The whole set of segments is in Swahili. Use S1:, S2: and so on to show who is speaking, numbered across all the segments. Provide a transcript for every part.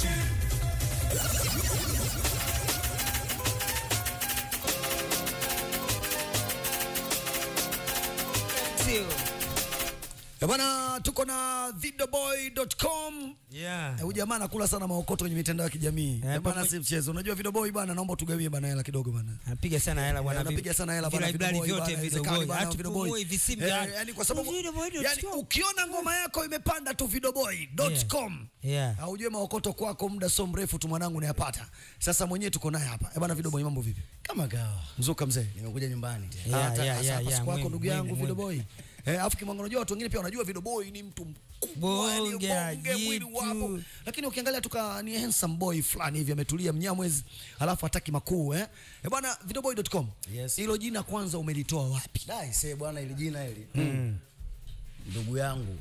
S1: Sio.
S2: Eh, Bwana tuko na vidoboy.com.
S1: Yeah.
S2: Eh, Huyu jamaa anakula sana maokoto kwenye mitandao ya kijamii. Yeah, bwana si mchezo. Unajua vidoboy bwana naomba tugawie bwana hela kidogo bwana.
S1: Anapiga sana hela bwana.
S2: Eh, anapiga sana hela bwana vidoboy.
S1: Vyote vidoboy. Hata
S2: vidoboy
S1: visimbi.
S2: yani kwa sababu
S1: com.
S2: ukiona ngoma yako imepanda tu vidoboy.com.
S1: Yeah.
S2: Haujue maokoto kwako muda so mrefu tu mwanangu unayapata. Sasa mwenyewe tuko naye hapa. Eh, bwana vidoboy mambo vipi?
S3: kama kawa
S2: Mzuka mzee.
S3: nimekuja nyumbani
S2: Hata
S1: Yeah, Hata-
S2: hapa siku ndugu yangu
S1: mwingi,
S2: Video Boy. Eh, afu kimwango unajua watu wengine pia wanajua Video Boy ni mtu mkubwa yani
S1: Bonge
S2: mwili wapo. Lakini ukiangalia tuka ni handsome boy fulani hivi ametulia mnyamwezi alafu hataki makuu eh. Eh bwana videoboy.com.
S3: Yes.
S2: Hilo jina kwanza umelitoa wapi?
S3: Dai sasa bwana, ile jina hili ndugu yangu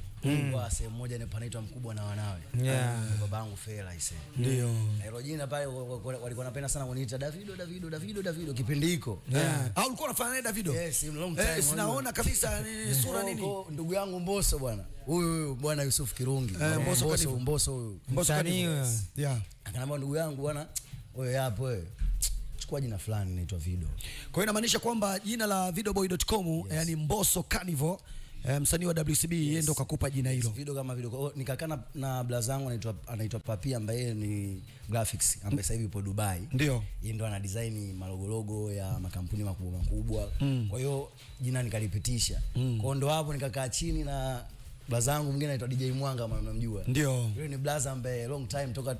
S3: kwa sehemu moja ni panaitwa mkubwa na wanawe
S1: Yeah.
S3: Ni babangu Fela ise
S2: Ndio.
S3: hilo jina pale wa- wa- wa- walikuwa wanapenda sana kuniita Davido Davido Davido Davido kipindi hiko
S2: Yeah. Au ulikuwa unafanya naye Davido?
S3: Yes, in long time,
S2: Eh, sinaona kabisa ni sura nini?
S3: Ndugu yangu Mboso bwana huyu huyu bwana Yusuf Kirungi
S2: Eh, Mbosso
S3: Mbosso Mbosso huyu
S2: Mbosso Kanivu.
S1: huyo.
S2: Yeah.
S3: akanambia ndugu yangu bwana wewe hapo wewe chukua jina fulani inaitwa Vido
S2: Kwa hiyo inamaanisha kwamba jina la videoboy.com yes. yani Mbosso Carnival eh, msanii wa WCB yeye ndo kakupa jina hilo.
S3: video kama video Kwa hiyo nikakaa na- na angu zangu anaitwa anaitwa Papi ambaye yeye ni graphics ambaye sasa hivi yupo Dubai
S2: Ndio.
S3: yeye ndo ana design malogologo ya makampuni makubwa makubwa Mm. kwa hiyo jina nikalipitisha kwa hiyo ndo hapo nikakaa chini na blaza angu mwingine anaitwa DJ Mwanga kama unamjua.
S2: Ndio.
S3: yule ni blaza ambaye long time toka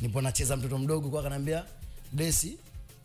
S3: nipo nacheza mtoto mdogo kwa kanambia Desi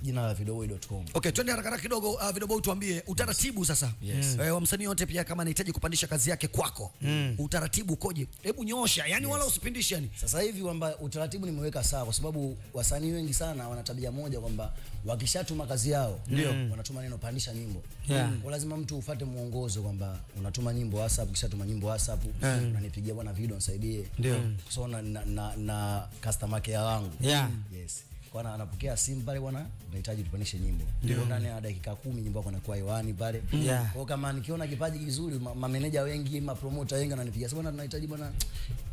S3: jina la vidoboi.com.
S2: Okay, twende haraka haraka kidogo uh, vidoboi tuambie utaratibu sasa.
S3: Yes.
S2: Eh, wa msanii yote pia kama anahitaji kupandisha kazi yake kwako. Mm. Utaratibu ukoje? Hebu nyosha, yani wala usipindishe yani.
S3: Sasa hivi kwamba utaratibu nimeweka sawa, kwa sababu wasanii wengi sana wana tabia moja kwamba wakishatuma kazi yao ndio mm. wanatuma neno pandisha nyimbo.
S1: Yeah.
S3: Kwa lazima mtu ufate muongozo kwamba unatuma nyimbo WhatsApp, ukishatuma nyimbo WhatsApp unanipigia bwana video nisaidie.
S2: Ndio.
S3: Kwa sababu na, na, na, na customer care wangu.
S1: Yeah.
S3: Yes. Kwa na anapokea simu pale bwana, unahitaji tupanishe nyimbo. Ndio ndani ya dakika kumi nyimbo yako inakuwa hewani pale.
S1: Yeah.
S3: Kwa kama nikiona kipaji kizuri, ma- mameneja wengi, ma promoter wengi wananipigia, sasa bwana tunahitaji bwana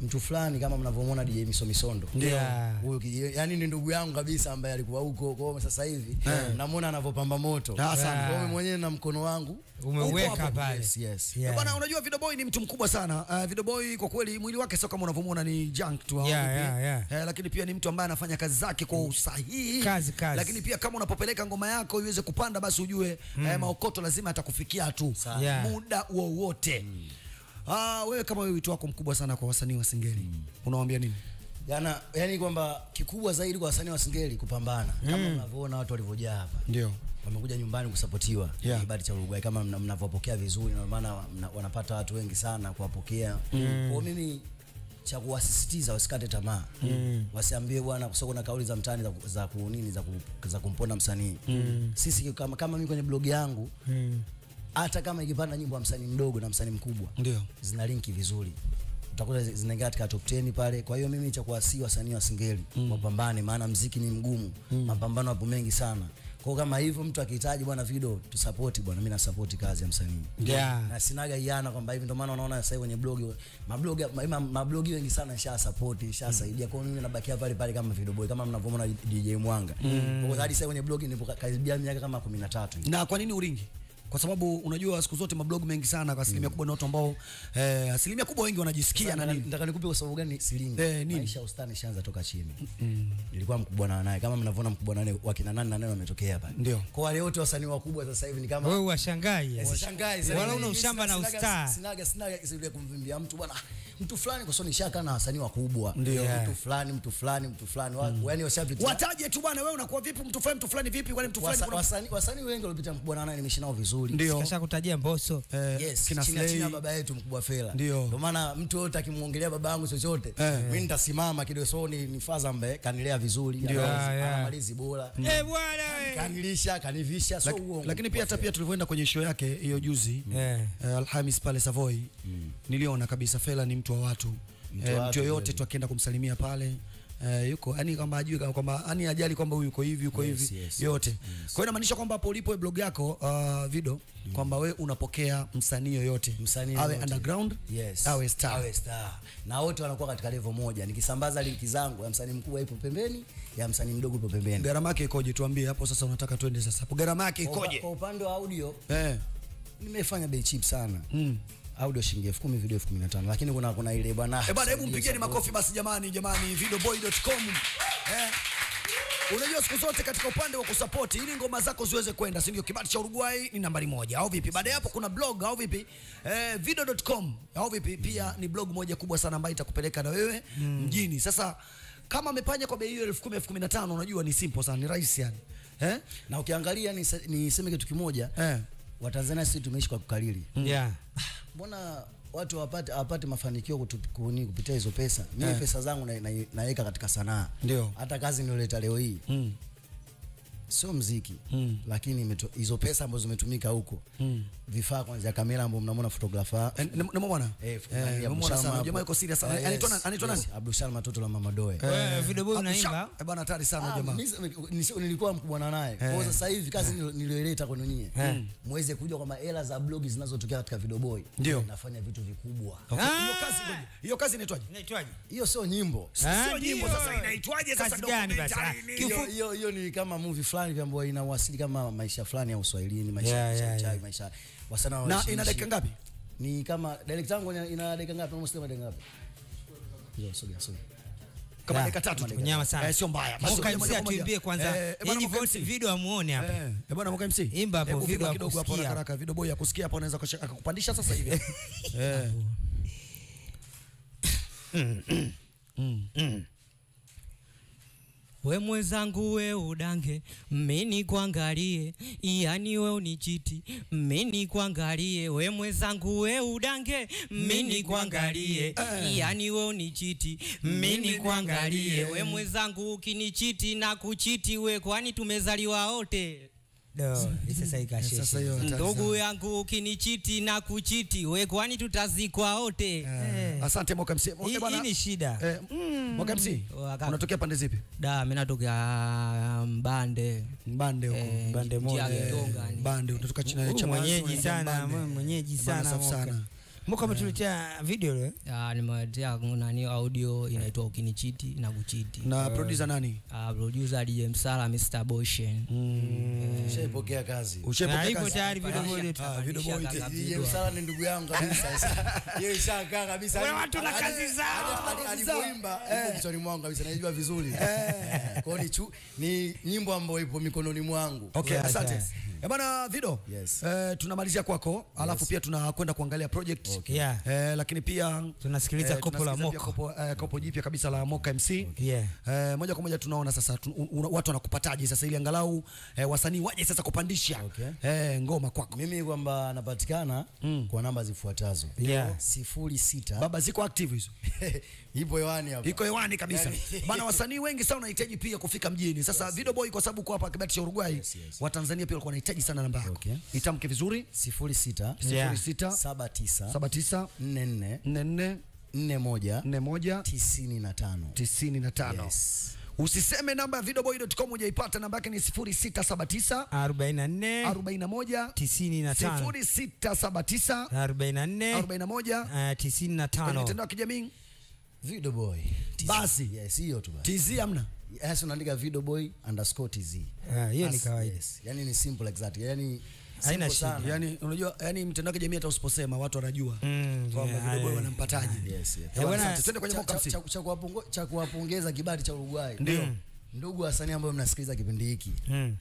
S3: mtu fulani kama mnavyomwona DJ Miso Misondo.
S1: Yeah.
S3: Huyo yani ni ndugu yangu kabisa ambaye alikuwa huko. Kwa hiyo sasa hivi namuona anavyopamba moto.
S2: sasa. yeah.
S3: Kwa hiyo mwenyewe na mkono wangu
S1: Umeweka pale.
S3: Yes, yes.
S1: Yeah.
S2: Bwana unajua Videoboy ni mtu mkubwa sana. Uh, Videoboy kwa kweli mwili wake sio kama unavyomuona ni junk tu
S1: Yeah, yeah, yeah.
S2: Uh, lakini pia ni mtu ambaye anafanya kazi zake kwa usahihi.
S1: Kazi, kazi.
S2: Lakini pia kama unapopeleka ngoma yako iweze kupanda basi ujue mm. eh, maokoto lazima atakufikia tu
S1: Yeah.
S2: muda wowote. Ah, wewe kama wewe wito wako mkubwa sana kwa wasanii wa Singeli. mm. Unawaambia nini?
S3: Jana yani kwamba kikubwa zaidi kwa wasanii wa Singeli kupambana. mm. Kama mnavyoona watu walivyojaa hapa.
S2: Ndio.
S3: wamekuja nyumbani kusapotiwa
S2: Yeah.
S3: kibali cha Uruguay kama mna- mnavyopokea vizuri, na maana wanapata watu wengi sana kuwapokea. Mm. Kwa mimi cha kuwasisitiza wasikate tamaa mm. wasiambie bwana, kwa sababu na kauli za mtaani za, ku- za kumpona nini za, ku, za kumponda msanii mm. sisi kama, kama mimi kwenye blogi yangu hata kama ikipanda nyimbo ya msanii mdogo na msanii mkubwa
S2: Ndio.
S3: zina linki vizuri utakuta zi- zinaingia katika top 10 pale. Kwa hiyo mimi cha kuwasii wasanii wa Singeli mm. wapambane, maana mziki ni mgumu, mm. mapambano hapo mengi sana. Kwa kama hivyo mtu akihitaji bwana video tu support bwana, mimi na support kazi ya msanii
S1: Yeah.
S3: na sinaga iana kwamba hivi, ndio maana unaona sasa kwenye blog mablog ma, mablogi wengi sana sha support shasaidia. Kwa hiyo mimi nabakia pale pale kama video boy, kama mnavyoona DJ Mwanga. Mm. Kwa hiyo hadi sasa kwenye blog nipo ka- karibia miaka kama 13.
S2: Na kwa nini uringi? Kwa sababu unajua siku zote mablog mengi sana kwa asilimia kubwa ni watu ambao eh, asilimia kubwa wengi wanajisikia na nini.
S3: Nataka nikupe kwa sababu gani silingi.
S2: Eh, nini?
S3: Maisha ustani shanza toka chini. Nilikuwa mkubwa na naye kama mnavyoona mkubwa na naye wakina nani na nani wametokea hapa,
S2: Ndio.
S3: Kwa wale wote wasanii wakubwa sasa hivi ni kama
S1: Wewe washangai.
S3: Washangai.
S1: Wala una ushamba na ustaa.
S3: Sinaga sinaga ile kumvimbia mtu bwana. Mtu fulani kwa sababu nishakaa na wasanii wakubwa.
S2: Ndio.
S1: Yeah.
S3: Mtu fulani, mtu fulani, mtu fulani. Wa- yani washabiki
S2: Wataje tu bwana, wewe unakuwa vipi mtu fulani mtu fulani vipi kwani mtu fulani kuna
S3: Wasanii wasanii wengi walipita mkubwa na nani, nimeishi nao vizuri.
S2: ndio
S1: Kasha kutajia Mbosso.
S2: eh,
S3: Yes,
S2: kina
S3: Slay ya chini baba yetu mkubwa Fela.
S2: Ndio.
S3: Ndio maana mtu yote akimwongelea baba yangu chochote,
S2: Eh.
S3: mimi nitasimama kidogo so ni, ni faza ambaye kanilea vizuri,
S2: Ndio.
S3: anamalizi
S1: Ah, yeah.
S3: ana malizi bora.
S1: Eh bwana.
S3: Kanilisha, kanivisha, so uongo.
S2: lakini pia hata pia tulivyoenda kwenye show yake hiyo juzi eh, Alhamis pale Savoy niliona kabisa Fela ni mtu wa watu
S3: Mtu
S2: eh, yoyote tu akienda kumsalimia pale Uh, yuko yani kwamba ajui kama kwamba yani ajali kwamba huyu yuko hivi yuko
S3: Yes,
S2: hivi
S3: yes,
S2: yote. yes. Kwa hiyo inamaanisha kwamba hapo ulipo blog yako uh, video mm. kwamba we unapokea msanii yoyote
S3: Msanii
S2: awe
S3: yote.
S2: underground
S3: Yes.
S2: awe star.
S3: Awe star. Na wote wanakuwa katika level moja. Nikisambaza linki zangu ya msanii mkubwa ipo pembeni, ya msanii mdogo ipo pembeni.
S2: Gharama yake ikoje? Tuambie hapo sasa, unataka twende sasa hapo, gharama yake ikoje?
S3: Kwa upande wa audio
S2: Eh,
S3: nimefanya bei cheap sana. Mm. Audio shilingi 10,000 video 15,000 lakini kuna kuna ile bwana.
S2: eh bwana hebu mpigeni makofi basi jamani, jamani, videoboy.com eh. Unajua siku zote katika upande wa kusupport ili ngoma zako ziweze kwenda, si ndio? Kibati cha Uruguay ni nambari moja, au vipi? Baada ya hapo kuna blog au vipi? Eh, video.com au vipi? Pia ni blog moja kubwa sana ambayo itakupeleka na wewe mjini. Sasa kama amepanya kwa bei hiyo elfu kumi elfu kumi na tano unajua ni simple sana, ni rahisi yani eh?
S3: Na ukiangalia nise- niseme kitu kimoja.
S2: Eh.
S3: Watanzania sisi tumeishi kwa kukariri.
S1: Yeah.
S3: Mbona watu wapate wapate mafanikio kutu- kuni- kupitia hizo pesa? Mimi
S2: yeah.
S3: pesa zangu naweka na- na- katika sanaa.
S2: Ndio.
S3: Hata kazi niloleta leo hii
S2: Mm.
S3: Sio mziki lakini hizo pesa ambazo zimetumika huko vifaa kwanza kamera ambao mnamwona photographer
S2: Eh, ni-
S3: Eh,
S2: Eh, sana jamaa yuko serious sana.
S3: Eh,
S2: Anaitwa? Anaitwa nani?
S3: Abdul Salma toto la mama Doe.
S1: eh video boy unaimba?
S2: Eh, bwana hatari sana
S3: Ah,
S2: jamaa.
S3: mimi nilikuwa nilikuwa mkubwana naye. Kwa hiyo sasa hivi kazi nilioleta kwenu nyie. Muweze kujua kwamba hela za blogi zinazotokea katika Video Boy.
S2: Ndio.
S3: Nafanya vitu vikubwa.
S1: Ah!
S2: Hiyo kazi. Hiyo kazi inaitwaje?
S1: Inaitwaje?
S3: Hiyo sio nyimbo.
S1: Ah,
S2: Sio nyimbo sasa inaitwaje sasa
S3: hiyo hiyo ni kama movie fulani kwamba inawasili kama maisha fulani ya Uswahilini, maisha
S1: Yeah,
S3: ya
S1: yeah,
S3: chai,
S1: yeah.
S3: maisha wasana
S2: Na ina dakika ngapi?
S3: Ni kama direct yangu ina, dakika ngapi? Almost dakika ngapi? Ndio, sogea, sogea.
S2: Kama dakika tatu tu.
S1: Nyama sana.
S2: Eh, sio mbaya. Basi kwa
S1: MC atuimbie kwanza.
S2: Eh, eh, Moka
S1: voice video amuone hapa.
S2: Eh, bwana Moka MC.
S1: Imba hapo, video
S2: kidogo hapo
S1: na
S2: haraka haraka. Video boy akusikia hapo anaweza akakupandisha sasa hivi. Eh.
S4: We mwenzangu we udange, mini kuangalie, yani we unichiti, mini kuangalie. We mwenzangu we udange, mini kuangalie, yani we unichiti, mini kuangalie. We mwenzangu ukinichiti na kuchiti we, kwani tumezaliwa wote.
S1: Do, sasa
S4: Ndugu yangu ukinichiti na kuchiti we, kwani tutazikwa wote.
S2: Eh, Asante Mwaka MC.
S1: Hii
S2: bwana,
S1: hii ni shida.
S2: eh, mwaka MC. Unatokea pande zipi?
S4: Da, mimi natokea Mbande.
S2: Mbande huko.
S4: Eh,
S1: Mbande moja.
S2: Mbande unatoka chini ya
S1: Huyu
S2: chama.
S1: mwenyeji sana, mwenyeji sana
S2: sana.
S1: Moka umetuletea video ile?
S4: Ah, nimeletea nani audio inaitwa ukinichiti na kuchiti.
S2: Na producer nani?
S4: Ah, producer DJ Msala Mr. Boshen.
S3: Ushaipokea kazi.
S1: Ushaipokea
S2: kazi.
S1: Tayari video boy yetu.
S2: Ah, video boy
S3: DJ
S4: video.
S3: Msala ni ndugu yangu kabisa. Yeye ishakaa kabisa.
S1: Wale watu na kazi zao.
S3: Alipoimba ipo kichwani mwangu kabisa, naijua vizuri. Eh, Kwa hiyo ni chu- ni nyimbo ambayo ipo mikononi mwangu.
S2: Okay, asante. Eh, bana Vido.
S3: Yes.
S2: Eh, tunamalizia kwako, alafu pia tunakwenda kuangalia project.
S1: Yeah.
S2: Eh, lakini pia
S1: Tunasikiliza
S2: eh,
S1: kopo la Moko.
S2: kopo, eh, kopo jipya kabisa la Moka MC. okay.
S1: Yeah.
S2: Eh, moja kwa moja tunaona sasa tu, un, watu wanakupataje sasa ili angalau eh, wasanii waje sasa kupandisha
S3: Okay.
S2: eh, ngoma kwako.
S3: Mimi kwamba napatikana mm. kwa namba zifuatazo.
S1: Yeah.
S3: sifuri sita
S2: Baba ziko active hizo.
S3: ipo hewani hapa.
S2: Iko hewani kabisa.
S3: Yani-
S2: Bana wasanii wengi sana wanahitaji pia kufika mjini. Sasa yes. Video Boy kwa sababu kwa hapa Kibati cha Uruguay,
S3: Yes, yes.
S2: Watanzania pia walikuwa wanahitaji sana namba yako.
S3: Okay.
S2: Itamke vizuri.
S3: sifuri sita
S1: Yeah.
S2: 06
S3: saba tisa
S2: 79
S3: nne nne
S2: 44
S3: nne moja
S2: 41
S3: tisini na tano.
S2: 95.
S3: Yes.
S2: Usiseme namba ya videoboy.com hujaipata, namba yake ni 0679
S1: 44
S2: 41
S1: 95
S2: 0679
S1: 44
S2: 41
S1: eh,
S2: kwenye
S1: 95
S2: mitandao ya kijamii
S3: Video boy. TZ.
S2: Basi.
S3: Yes, hiyo tu basi.
S2: TZ amna.
S3: Yes, unaandika video boy underscore TZ.
S1: Ah, hiyo ni kawaida.
S3: Yes. Yani ni simple exact. Yani
S1: Haina shida.
S3: Yaani
S2: Yani unajua yani mtandao wa kijamii hata usiposema watu wanajua
S1: Mm,
S2: kwamba
S1: yeah,
S2: Video Boy
S1: yeah.
S2: wanampataje.
S3: Yes, yes.
S2: Yeah,
S1: bwana.
S2: Twende kwenye
S3: Cha-
S2: Moka
S3: cha- kuwapongeza kibali cha Uruguay.
S2: Ndio.
S3: Ndugu wasanii ambao mnasikiliza kipindi hiki
S1: Mm.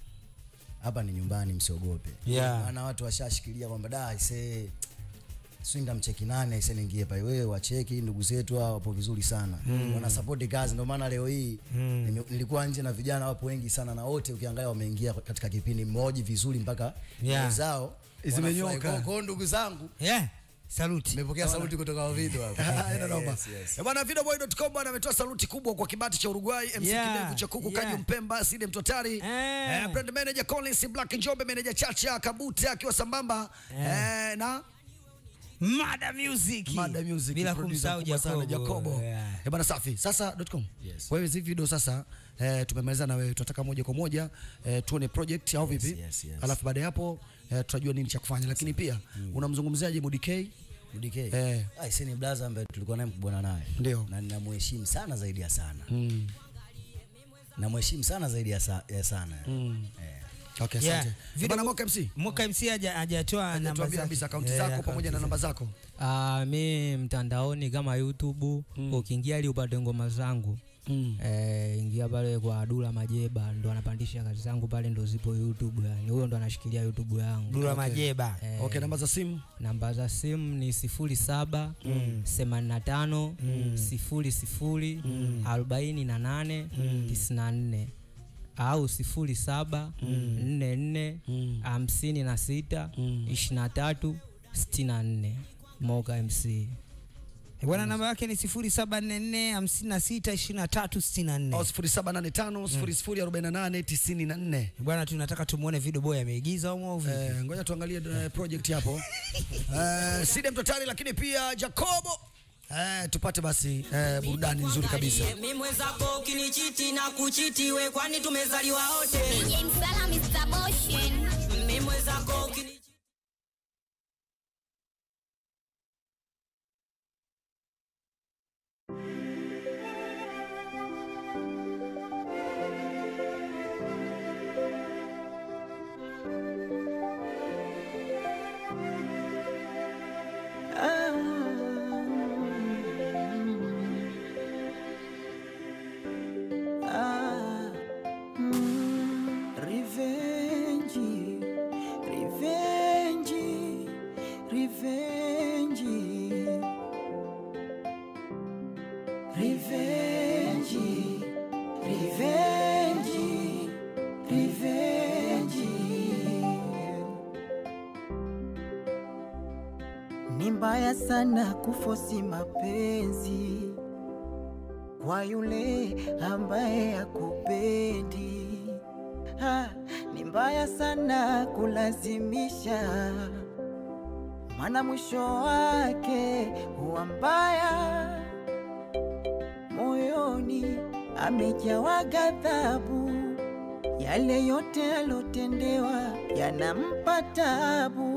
S3: hapa ni nyumbani, msiogope.
S1: Yeah.
S3: Maana watu washashikilia kwamba da ise swinda mcheki nane ise niingie pale, wewe wacheki ndugu zetu hao wapo vizuri sana mm. wana support kazi. Ndio maana leo hii mm. nilikuwa nje na vijana wapo wengi sana, na wote ukiangalia wameingia katika kipindi mmoja vizuri mpaka
S1: Yeah.
S3: zao
S2: Zimenyoka.
S3: Kwa- ndugu zangu
S1: Yeah. Saluti.
S3: nimepokea saluti kutoka kwa video hapa.
S2: Haina noma.
S3: Yes, yes.
S2: Eh, Bwana videoboy.com bwana ametoa saluti kubwa kwa kibati cha Uruguay, MC
S1: Yeah,
S2: Kidevu cha kuku
S1: yeah.
S2: Kaji Mpemba, Sidi Mtotari,
S1: Eh.
S2: eh, brand manager Collins Black Njombe, manager Chacha Kabuta akiwa sambamba eh, na
S1: Mada Music.
S2: Mada Music
S1: Bila kumsahau Jacobo.
S2: Jacobo.
S1: Yeah.
S2: Eh, bana safi. Sasa .com.
S3: Yes.
S2: Wewe hizi video sasa eh, tumemaliza na wewe tunataka moja kwa moja eh, tuone project au vipi?
S3: yes, yes. yes.
S2: Alafu baada ya hapo eh, tutajua nini cha kufanya lakini pia mm. unamzungumziaje Mudi K?
S3: DK.
S2: Eh.
S3: Ah, ni blaza ambaye tulikuwa naye mkubwana naye.
S2: Ndio.
S3: Na ninamheshimu sana zaidi ya sana. Mm. Namheshimu sana zaidi ya, sa, ya sana. Mm. Eh.
S2: Okay,
S1: Yeah.
S2: Bana Moka MC.
S1: MC hajatoa namba
S2: zako.
S1: zake.
S2: kabisa akaunti
S1: yeah,
S2: zako pamoja na namba zako.
S5: Uh, mi mtandaoni kama YouTube ukiingia ili upate ngoma zangu
S2: Mm.
S5: eh, ingia pale kwa Dula Majeba ndo anapandisha kazi zangu pale ndo zipo YouTube yani huyo ndo anashikilia YouTube yangu
S1: Dula Majeba.
S5: eh,
S2: Okay, namba za simu.
S5: namba za simu ni sifuri saba themanini na tano sifuri sifuri arobaini na nane tisini na nne au sifuri saba nne nne hamsini na sita ishirini na tatu sitini na nne Moga MC.
S1: Eh, Bwana namba yake ni 0744 56 23
S2: Au
S1: 64.
S2: 0785 0048 94.
S1: Bwana tunataka tumuone video boy ameigiza au movie.
S2: Eh, ngoja tuangalie eh, project hapo. Eh, Side Mtotari lakini pia Jacobo. Eh, tupate basi eh, burudani nzuri kabisa.
S5: Mimi mwenzako ukinichiti na kuchiti we kwani tumezaliwa wote.
S6: DJ Msala Mr.
S4: mbaya sana kufosi mapenzi kwa yule ambaye akupendi. Ha, ni mbaya sana kulazimisha, maana mwisho wake huwa mbaya. Moyoni amejawa ghadhabu, yale yote alotendewa yanampa tabu.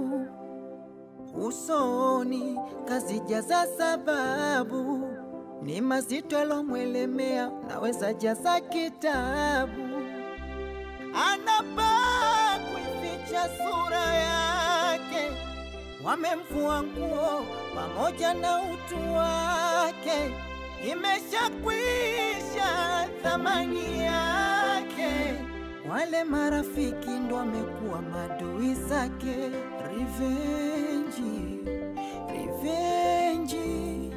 S4: Usoni kazijaza sababu, ni mazito alomwelemea, naweza jaza kitabu anabaa kuificha sura yake, wamemvua nguo pamoja na utu wake, imeshakwisha thamani yake. Wale marafiki ndo amekuwa madui zake. rivende, revende,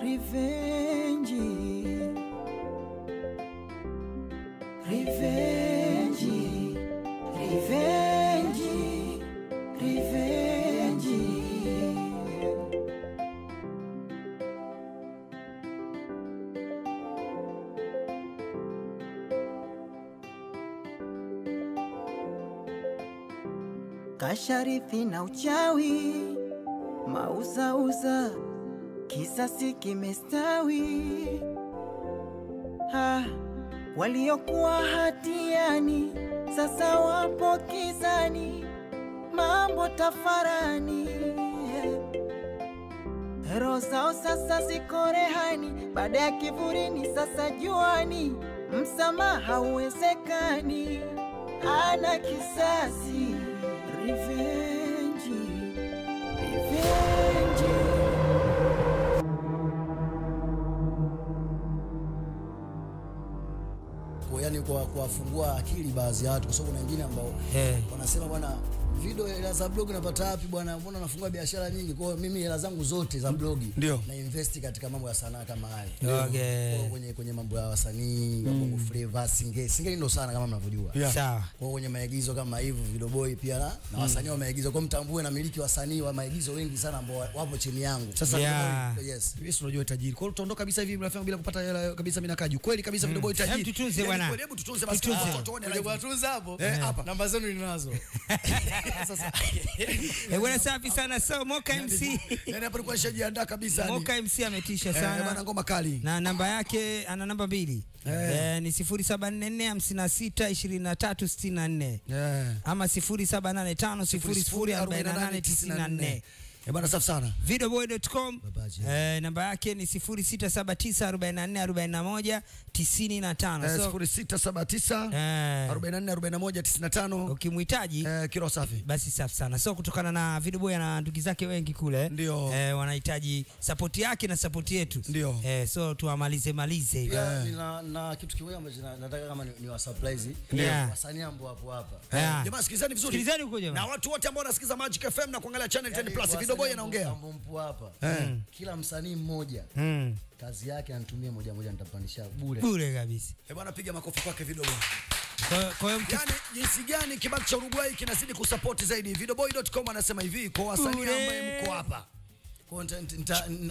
S4: revende. Kasharithi na uchawi, mauzauza, kisasi kimestawi. Ha, waliokuwa hatiani sasa wapo kizani, mambo tafarani. Roho zao sasa ziko rehani, baada ya kivurini sasa juani, msamaha hauwezekani, ana kisasi. Revenge, revenge.
S3: Kwa yani kuwafungua akili baadhi ya watu kwa sababu kuna wengine ambao
S1: Eh.
S3: wanasema bwana video hela za blog napata wapi bwana? Mbona nafungua biashara nyingi? Kwa hiyo mimi hela zangu zote za blog
S2: Ndio.
S3: na invest katika mambo ya sanaa kama haya.
S1: Okay.
S3: Kwa hiyo kwenye kwenye mambo ya wasanii, mm. bongo flava, singe. Singe ndo sana kama mnavyojua.
S2: Yeah.
S1: Sawa.
S3: Kwa hiyo kwenye maigizo kama hivyo Video Boy pia na, na wasanii wa maigizo. Kwa mtambue na miliki wasanii wa maigizo wengi sana ambao wapo chini yangu.
S2: Sasa
S1: Yeah.
S3: yes.
S2: Yes, unajua tajiri. Kwa hiyo tutaondoka kabisa hivi bila bila kupata hela kabisa mimi nakaju. Kweli kabisa Video Boy tajiri.
S1: Hebu tutunze
S2: Yaani
S1: bwana.
S2: Hebu tutunze basi
S1: Tutunze.
S3: hapo.
S2: Eh, hapa.
S3: Namba zenu ninazo.
S2: Sasa
S1: Eh, bwana safi sana. So Moka MC.
S2: nani hapo alikuwa nishajiandaa kabisa.
S1: Moka MC ametisha
S2: Eh, bwana,
S1: sana.
S2: ngoma kali.
S1: Na namba yake ana namba mbili. Eh, ni 0744 56 23 64.
S2: Eh.
S1: Ama 0785 00 48 94.
S2: Eh, bana safi sana.
S1: Videoboy.com eh, namba yake ni 0679444195.
S2: Eh,
S1: So
S2: 0679444195
S1: eh,
S2: 44 41 95
S1: ukimhitaji
S2: eh, kilo safi.
S1: basi safi sana. So kutokana na Videoboy na ndugu zake wengi kule
S2: Ndio.
S1: eh, wanahitaji support yake na support yetu
S2: Ndio.
S1: eh, so tuwamalize malize hivi.
S3: Yeah. Na, na kitu kimoja ambacho nataka kama ni, ni wa surprise.
S1: Yeah.
S3: Wasanii ambao hapo hapa.
S1: Yeah.
S2: Jamaa sikilizeni vizuri.
S1: Sikilizeni huko jamaa.
S2: Na watu wote ambao wanasikiza Magic FM na kuangalia Channel 10
S3: plus
S2: Plus,
S3: wasanii
S2: Boy anaongea.
S3: ambao mpo hapa. Kila msanii mmoja
S1: Mm.
S3: kazi yake anatumia moja moja nitapandisha bure.
S1: Bure kabisa.
S2: Eh, bwana piga makofi kwake vidogo. Boy.
S1: Kwa hiyo-
S2: Yaani jinsi gani kibaki cha Uruguay kinazidi kusupport zaidi. Vidoboy.com anasema hivi kwa wasanii ambao mko hapa.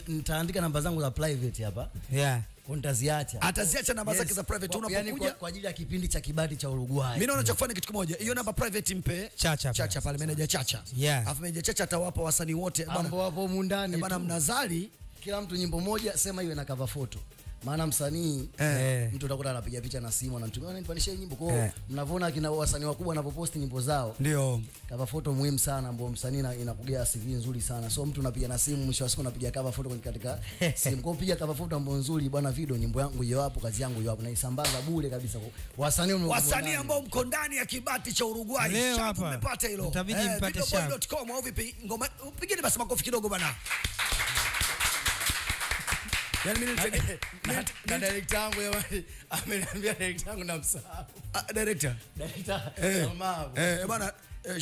S3: Nitaandika namba zangu za private hapa.
S1: yeah.
S3: Kwa.
S2: Ataziacha namba zake za private
S3: Kwa- yaani
S2: unapokuja.
S3: kwa, kwa ajili ya kipindi cha kibati cha Uruguay.
S2: Mimi naona cha kufanya kitu kimoja. Hiyo namba private mpe
S1: Chacha
S2: Chacha pale manager Chacha.
S1: Yeah.
S2: Alafu meneja Chacha atawapa wasanii wote bwana.
S3: ambao wapo mundani. ndani
S2: Eh, bwana mnazali
S3: kila mtu nyimbo moja sema iwe na cover photo maana msanii
S1: Eh.
S3: mtu utakuta anapiga picha na simu anamtumia "Unanipandishia hii nyimbo kwa hiyo
S1: Eh.
S3: mnavyoona kina wasanii wakubwa wanapoposti nyimbo zao
S2: ndio
S3: cover photo muhimu sana ambao msanii ina- inakugea CV nzuri sana so mtu unapiga na simu mwisho wa siku unapiga cover photo kwenye katika simu kwa hiyo piga cover photo ambao nzuri bwana video nyimbo yangu hiyo hapo kazi yangu hiyo hapo naisambaza bure kabisa kwa wasanii wa
S2: wasanii ambao mko ndani ya kibati cha Uruguay.
S1: Leo hapa.
S2: mmepata hilo.
S1: Mtabidi mpate
S2: videoboy.com au vipi? Ngoma pigeni basi makofi kidogo bana. Yaani mimi nilitege-
S3: na, director yangu ameniambia director yangu
S2: Ah, director.
S3: director
S2: Eh, eh, bwana eh, eh,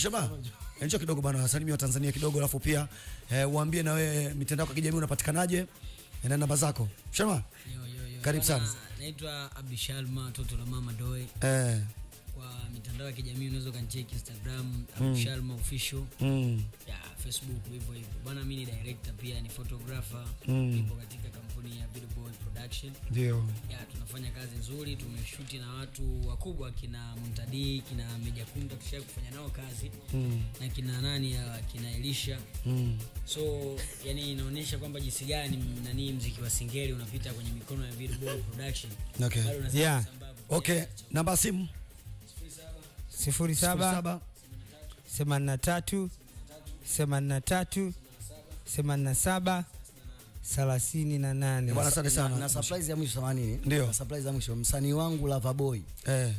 S2: kidogo bwana, wasalimia wa Tanzania kidogo, alafu pia eh, uambie na wewe mitandao ya kijamii unapatikanaje eh, na namba zako.
S7: Yo.
S2: Karibu sana.
S7: Naitwa Abdishalma toto la mama Doe.
S2: eh,
S7: Kwa mitandao ya kijamii unaweza ukanicheki Instagram Abdishalma official
S2: mm,
S7: ya Facebook hivyo hivyo. Bwana mimi ni director pia ni photographer. mm. Nipo katika kampuni ya Video Boy Production.
S2: ndio
S7: Ya tunafanya kazi nzuri, tumeshuti na watu wakubwa kina Muntadi, kina Meja Kunda tushaye kufanya nao kazi. mm. Na kina nani ya kina Elisha. mm. So yani inaonyesha kwamba jinsi gani nani mziki wa Singeli unapita kwenye mikono ya Video Boy Production.
S2: Okay.
S7: Bado
S1: Yeah.
S2: Okay, namba simu
S1: 07 83 83 87 38.
S2: Bwana asante sana.
S3: na surprise ya mwisho samani
S2: Ndio.
S3: na surprise ya mwisho msanii wangu Lava Boy
S2: Eh,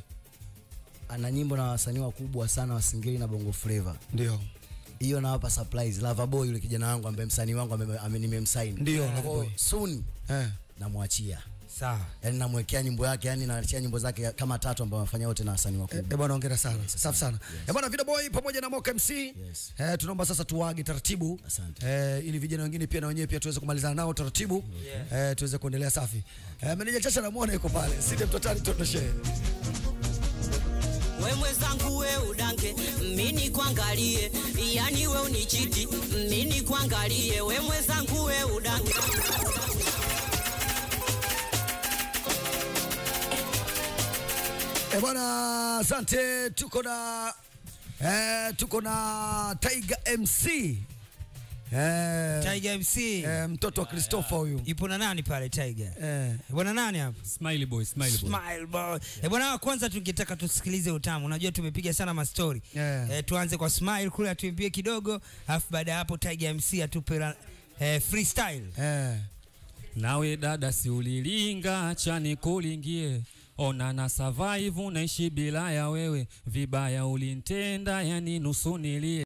S3: ana nyimbo na wasanii wakubwa sana wa Singeli na Bongo Flava
S2: ndio.
S3: hiyo nawapa surprise Lava Boy yule kijana wangu ambaye msanii wangu ame- ame- nimemsign
S2: Ndio, Lava Boy.
S3: soon
S2: Eh.
S3: namwachia
S1: Sawa.
S3: yani namwekea nyimbo yake yani naachia nyimbo zake kama tatu ambazo amefanya wote na wasanii wakubwa
S2: eh, bwana hongera sana. yes, Safi sana. Eh, bwana Vido Boy pamoja na Moka MC.
S3: Yes.
S2: Eh, tunaomba sasa tuwage taratibu.
S3: Asante.
S2: Eh, ili vijana wengine pia na wenyewe pia tuweze kumalizana nao taratibu. Eh, tuweze kuendelea safi. okay. Eh, meneja Chacha namuona yuko pale. Sidi mtotani tutoshe.
S4: we mwenzangu we udange mini kuangalie yani we unichiti mini kuangalie we mwenzangu we udange
S2: Eh, bwana asante tuko na eh, tuko na Tiger MC. Eh,
S1: Tiger MC.
S2: eh, mtoto wa Christopher huyu.
S1: Ipo na nani pale Tiger?
S2: Eh,
S1: Bwana nani hapa?
S8: Smiley boy, smiley boy.
S1: Smile boy. Eh, bwana kwanza tungetaka tusikilize utamu. Unajua tumepiga sana mastori.
S2: Yeah.
S1: Eh, tuanze kwa Smile kule atuimbie kidogo, alafu baada ya hapo Tiger MC atupe eh, freestyle.
S2: eh.
S8: Nawe dada si ulilinga, acha nikulingie. Ona na survive naishi bila ya wewe, vibaya ulintenda, yani nusu nilie.